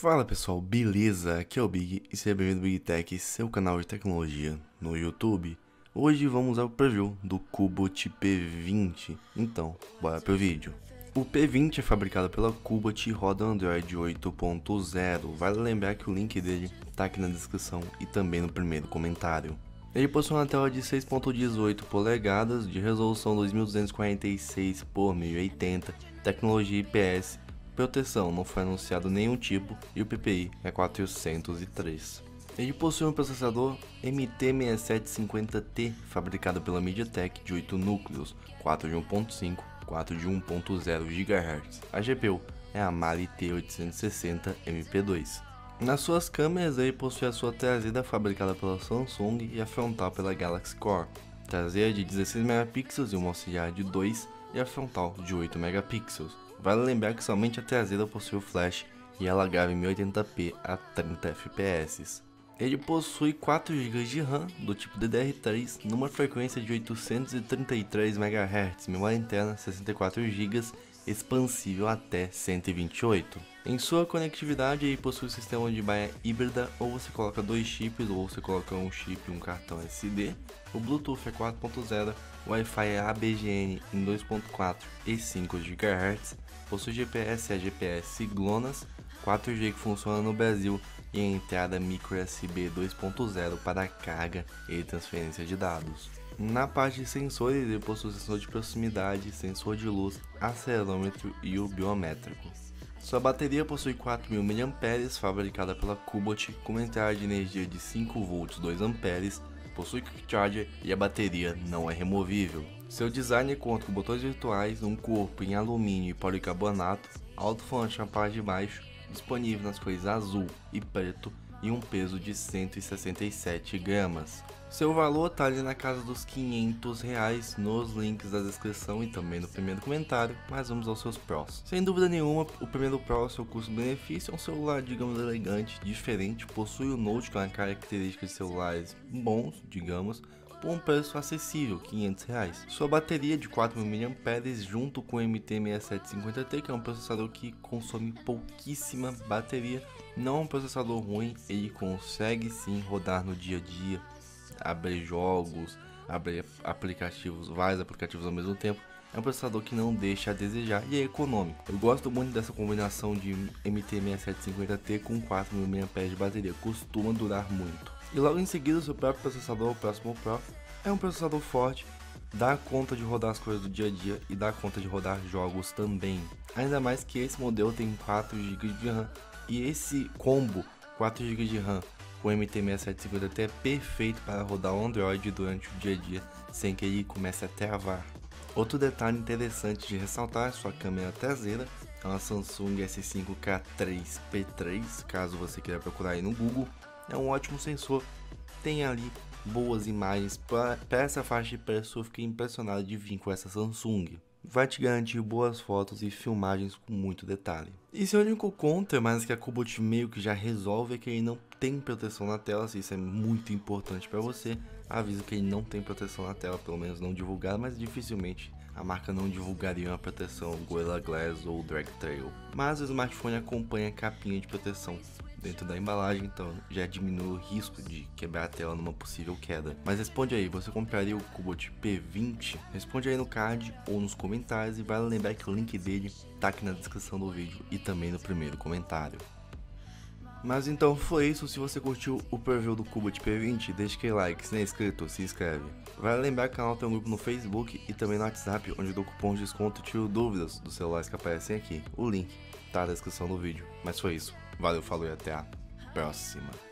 Fala pessoal, beleza? Aqui é o Big e seja bem-vindo ao Big Tech, seu canal de tecnologia no YouTube. Hoje vamos ao preview do Kubot P20, então bora pro vídeo. O P20 é fabricado pela Kubot e roda Android 8.0, vale lembrar que o link dele tá aqui na descrição e também no primeiro comentário. Ele possui uma tela de 6.18 polegadas de resolução 2246 x 1080, tecnologia IPS Proteção, não foi anunciado nenhum tipo e o PPI é 403. Ele possui um processador MT6750T fabricado pela MediaTek de 8 núcleos, 4 de 1.5, 4 de 1.0 GHz. A GPU é a Mali T860 MP2. Nas suas câmeras ele possui a sua traseira fabricada pela Samsung e a frontal pela Galaxy Core. Traseira de 16 megapixels e uma auxiliar de 2 e a frontal de 8 megapixels. Vale lembrar que somente a traseira possui o flash e ela grava em 1080p a 30 fps. Ele possui 4 GB de RAM do tipo DDR3 numa frequência de 833 MHz, memória interna 64 GB, expansível até 128. Em sua conectividade, ele possui um sistema de baia híbrida, ou você coloca dois chips, ou você coloca um chip e um cartão SD. O Bluetooth é 4.0, o Wi-Fi é ABGN em 2.4 e 5 GHz, possui GPS e GPS GLONASS, 4G que funciona no Brasil e a entrada micro USB 2.0 para carga e transferência de dados. Na parte de sensores, ele possui sensor de proximidade, sensor de luz, acelerômetro e o biométrico. Sua bateria possui 4.000 mAh, fabricada pela Kubot, com uma entrada de energia de 5V 2A, possui quick charger e a bateria não é removível. Seu design conta com botões virtuais, um corpo em alumínio e policarbonato, alto-falante na parte de baixo, disponível nas cores azul e preto e um peso de 167 gramas. Seu valor está ali na casa dos 500 reais nos links da descrição e também no primeiro comentário, mas vamos aos seus prós. Sem dúvida nenhuma, o primeiro pró, seu custo-benefício, é um celular, digamos, elegante, diferente, possui o Note com a característica de celulares bons, digamos, por um preço acessível, 500 reais. Sua bateria de 4.000 mAh junto com o MT6750T, que é um processador que consome pouquíssima bateria, não é um processador ruim, ele consegue sim rodar no dia a dia, abrir jogos, abrir aplicativos, vários aplicativos ao mesmo tempo. É um processador que não deixa a desejar e é econômico. Eu gosto muito dessa combinação de MT6750T com 4.000 mAh de bateria, costuma durar muito. E logo em seguida, seu próprio processador, o próximo Pro, é um processador forte, dá conta de rodar as coisas do dia a dia e dá conta de rodar jogos também. Ainda mais que esse modelo tem 4 GB de RAM e esse combo 4 GB de RAM com MT6750 é perfeito para rodar o Android durante o dia a dia sem que ele comece a travar. Outro detalhe interessante de ressaltar é sua câmera traseira, é uma Samsung S5K3P3, caso você queira procurar aí no Google, é um ótimo sensor, tem ali boas imagens para essa faixa de preço, eu fiquei impressionado de vir com essa Samsung. Vai te garantir boas fotos e filmagens com muito detalhe. E seu único contra, mas que a Kubot meio que já resolve, é que ele não tem proteção na tela, se isso é muito importante para você, aviso que ele não tem proteção na tela, pelo menos não divulgado, mas dificilmente a marca não divulgaria uma proteção Gorilla Glass ou Drag Trail. Mas o smartphone acompanha a capinha de proteção dentro da embalagem, então já diminui o risco de quebrar a tela numa possível queda. Mas responde aí, você compraria o Kubot P20? Responde aí no card ou nos comentários e vale lembrar que o link dele tá aqui na descrição do vídeo e também no primeiro comentário. Mas então foi isso, se você curtiu o preview do Kubot P20, deixa aquele like, se não é inscrito, se inscreve. Vale lembrar que o canal tem um grupo no Facebook e também no WhatsApp, onde eu dou cupom de desconto e tiro dúvidas dos celulares que aparecem aqui. O link tá na descrição do vídeo. Mas foi isso, valeu, falou e até a próxima.